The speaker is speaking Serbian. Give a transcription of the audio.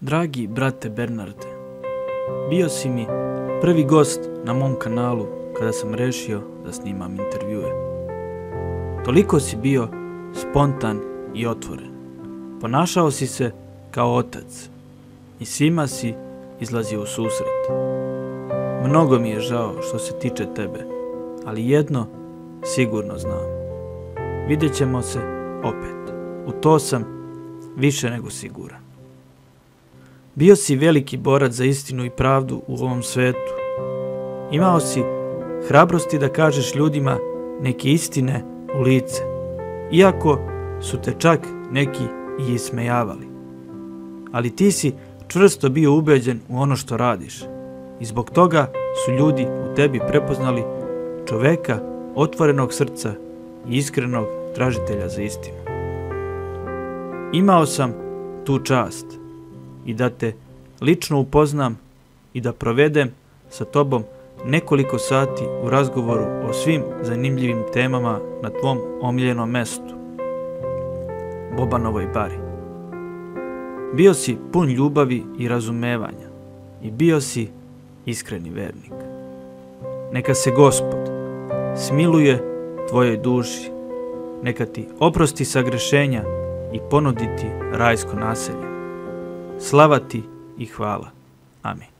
Dragi brate Bernarde, bio si mi prvi gost na mom kanalu kada sam rešio da snimam intervjue. Toliko si bio spontan i otvoren. Ponašao si se kao otac i svima si izlazio u susret. Mnogo mi je žao što se tiče tebe, ali jedno sigurno znam. Vidjet ćemo se opet. U to sam više nego siguran. Bio si veliki borac za istinu i pravdu u ovom svetu. Imao si hrabrosti da kažeš ljudima neke istine u lice, iako su te čak neki i ismejavali. Ali ti si čvrsto bio ubeđen u ono što radiš i zbog toga su ljudi u tebi prepoznali čoveka otvorenog srca i iskrenog tražitelja za istinu. Imao sam tu čast i da te lično upoznam i da provedem sa tobom nekoliko sati u razgovoru o svim zanimljivim temama na tvom omiljenom mestu, Bobanovoj bari. Bio si pun ljubavi i razumevanja i bio si iskreni vernik. Neka se gospod smiluje tvojoj duši, neka ti oprosti sagrešenja i ponuditi rajsko naselje. Slava ti i hvala. Amin.